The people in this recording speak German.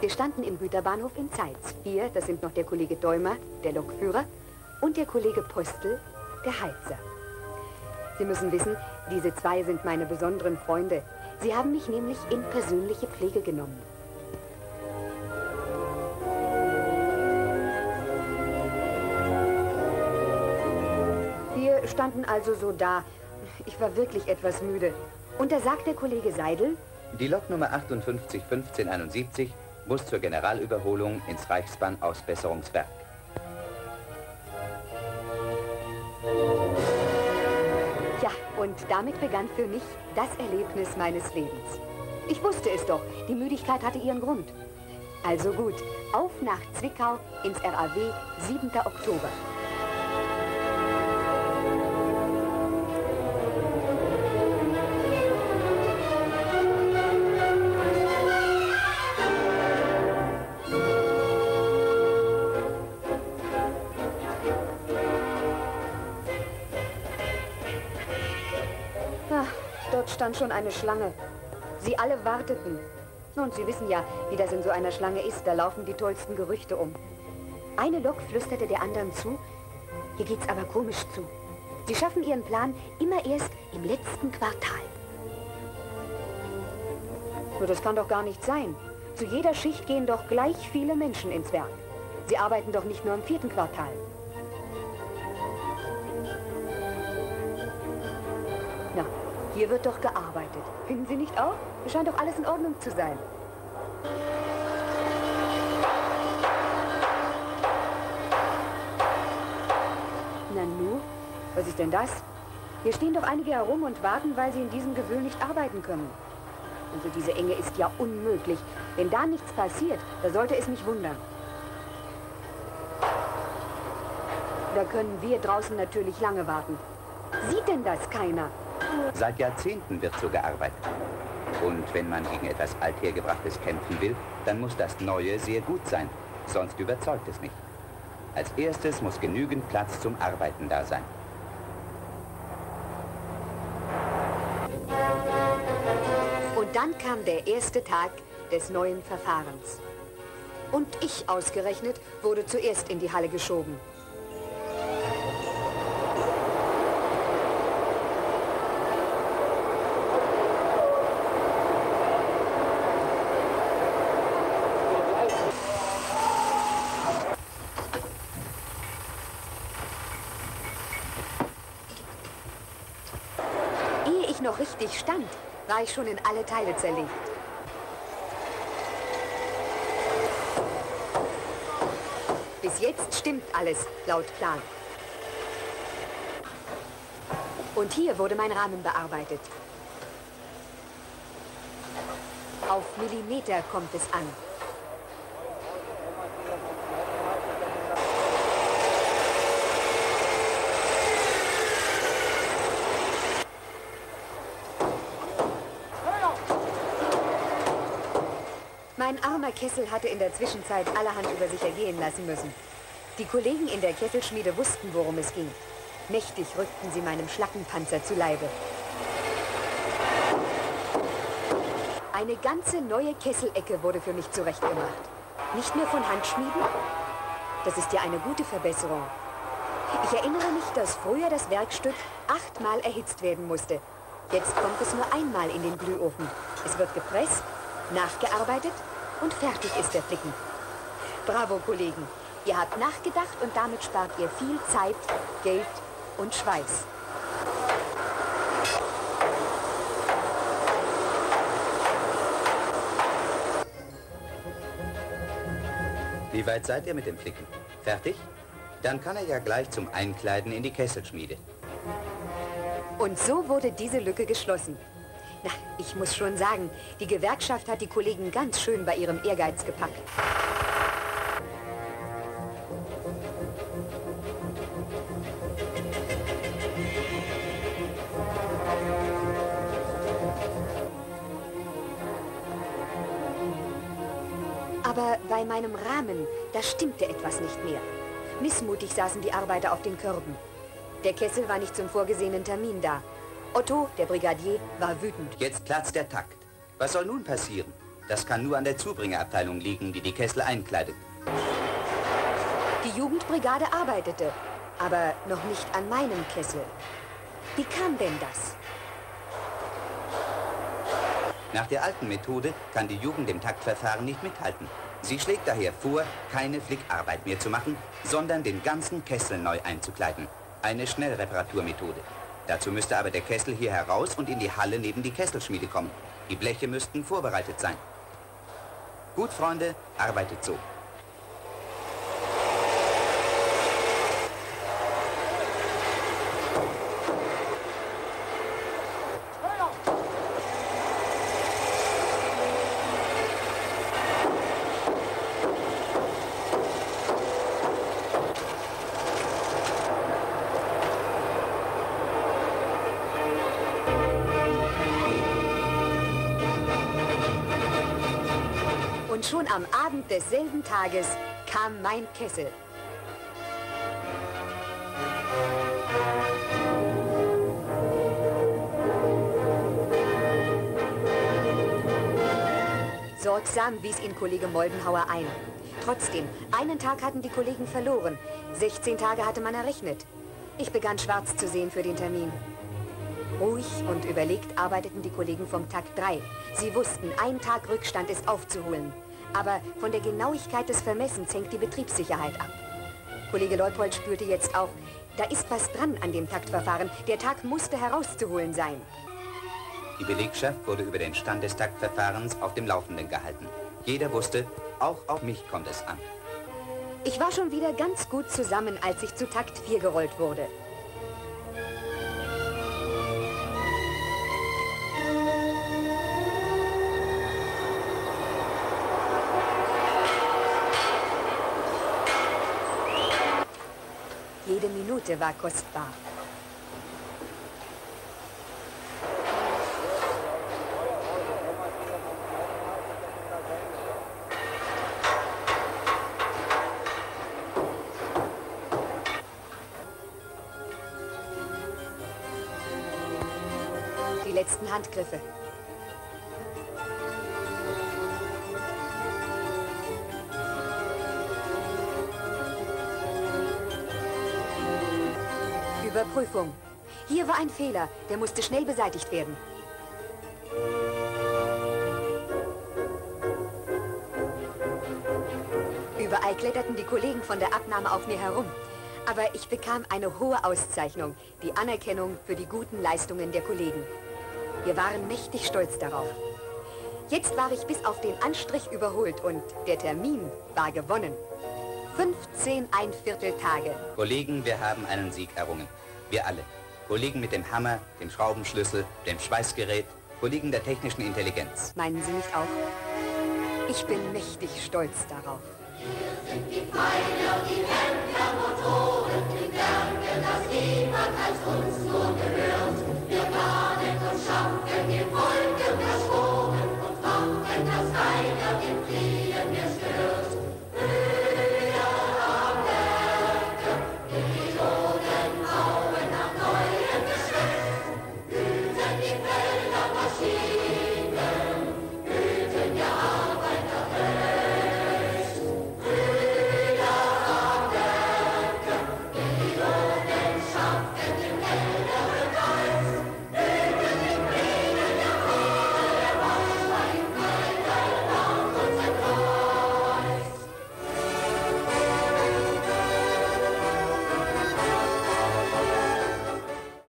Wir standen im Güterbahnhof in Zeitz. Wir, das sind noch der Kollege Däumer, der Lokführer, und der Kollege Postel, der Heizer. Sie müssen wissen, diese zwei sind meine besonderen Freunde. Sie haben mich nämlich in persönliche Pflege genommen. Wir standen also so da. Ich war wirklich etwas müde. Und da sagt der Kollege Seidel... Die Loknummer 581571 muss zur Generalüberholung ins Reichsbahn-Ausbesserungswerk. Ja, und damit begann für mich das Erlebnis meines Lebens. Ich wusste es doch, die Müdigkeit hatte ihren Grund. Also gut, auf nach Zwickau ins RAW, 7. Oktober. Stand schon eine Schlange. Sie alle warteten. Und Sie wissen ja, wie das in so einer Schlange ist. Da laufen die tollsten Gerüchte um. Eine Lok flüsterte der anderen zu. Hier geht's aber komisch zu. Sie schaffen ihren Plan immer erst im letzten Quartal. Nur das kann doch gar nicht sein. Zu jeder Schicht gehen doch gleich viele Menschen ins Werk. Sie arbeiten doch nicht nur im vierten Quartal. Hier wird doch gearbeitet. Finden Sie nicht auch? Es scheint doch alles in Ordnung zu sein. Na nu, was ist denn das? Hier stehen doch einige herum und warten, weil sie in diesem Gewühl nicht arbeiten können. Also diese Enge ist ja unmöglich. Wenn da nichts passiert, da sollte es mich wundern. Da können wir draußen natürlich lange warten. Sieht denn das keiner? Seit Jahrzehnten wird so gearbeitet. Und wenn man gegen etwas Althergebrachtes kämpfen will, dann muss das Neue sehr gut sein, sonst überzeugt es nicht. Als erstes muss genügend Platz zum Arbeiten da sein. Und dann kam der erste Tag des neuen Verfahrens. Und ich ausgerechnet wurde zuerst in die Halle geschoben. Richtig stand, war ich schon in alle Teile zerlegt. Bis jetzt stimmt alles, laut Plan. Und hier wurde mein Rahmen bearbeitet. Auf Millimeter kommt es an. Mein armer Kessel hatte in der Zwischenzeit allerhand über sich ergehen lassen müssen. Die Kollegen in der Kesselschmiede wussten, worum es ging. Mächtig rückten sie meinem Schlackenpanzer zu Leibe. Eine ganze neue Kesselecke wurde für mich zurechtgemacht. Nicht mehr von Hand schmieden? Das ist ja eine gute Verbesserung. Ich erinnere mich, dass früher das Werkstück achtmal erhitzt werden musste. Jetzt kommt es nur einmal in den Glühofen. Es wird gepresst, nachgearbeitet und fertig ist der Flicken. Bravo, Kollegen. Ihr habt nachgedacht und damit spart ihr viel Zeit, Geld und Schweiß. Wie weit seid ihr mit dem Flicken? Fertig? Dann kann er ja gleich zum Einkleiden in die Kesselschmiede. Und so wurde diese Lücke geschlossen. Na, ich muss schon sagen, die Gewerkschaft hat die Kollegen ganz schön bei ihrem Ehrgeiz gepackt. Aber bei meinem Rahmen, da stimmte etwas nicht mehr. Missmutig saßen die Arbeiter auf den Körben. Der Kessel war nicht zum vorgesehenen Termin da. Otto, der Brigadier, war wütend. Jetzt platzt der Takt. Was soll nun passieren? Das kann nur an der Zubringerabteilung liegen, die die Kessel einkleidet. Die Jugendbrigade arbeitete, aber noch nicht an meinem Kessel. Wie kam denn das? Nach der alten Methode kann die Jugend dem Taktverfahren nicht mithalten. Sie schlägt daher vor, keine Flickarbeit mehr zu machen, sondern den ganzen Kessel neu einzukleiden. Eine Schnellreparaturmethode. Dazu müsste aber der Kessel hier heraus und in die Halle neben die Kesselschmiede kommen. Die Bleche müssten vorbereitet sein. Gut, Freunde, arbeitet so. Und schon am Abend desselben Tages kam mein Kessel. Sorgsam wies ihn Kollege Moldenhauer ein. Trotzdem, einen Tag hatten die Kollegen verloren. 16 Tage hatte man errechnet. Ich begann schwarz zu sehen für den Termin. Ruhig und überlegt arbeiteten die Kollegen vom Tag 3. Sie wussten, ein Tag Rückstand ist aufzuholen. Aber von der Genauigkeit des Vermessens hängt die Betriebssicherheit ab. Kollege Leupold spürte jetzt auch, da ist was dran an dem Taktverfahren. Der Tag musste herauszuholen sein. Die Belegschaft wurde über den Stand des Taktverfahrens auf dem Laufenden gehalten. Jeder wusste, auch auf mich kommt es an. Ich war schon wieder ganz gut zusammen, als ich zu Takt 4 gerollt wurde. Minute war kostbar. Die letzten Handgriffe. Überprüfung. Hier war ein Fehler, der musste schnell beseitigt werden. Überall kletterten die Kollegen von der Abnahme auf mir herum. Aber ich bekam eine hohe Auszeichnung, die Anerkennung für die guten Leistungen der Kollegen. Wir waren mächtig stolz darauf. Jetzt war ich bis auf den Anstrich überholt und der Termin war gewonnen. 15 Einvierteltage. Kollegen, wir haben einen Sieg errungen. Wir alle. Kollegen mit dem Hammer, dem Schraubenschlüssel, dem Schweißgerät, Kollegen der technischen Intelligenz. Meinen Sie nicht auch? Ich bin mächtig stolz darauf. Wir sind die Pfeiler, die Händler, Motoren, die Werke, das niemand als uns nur gehört.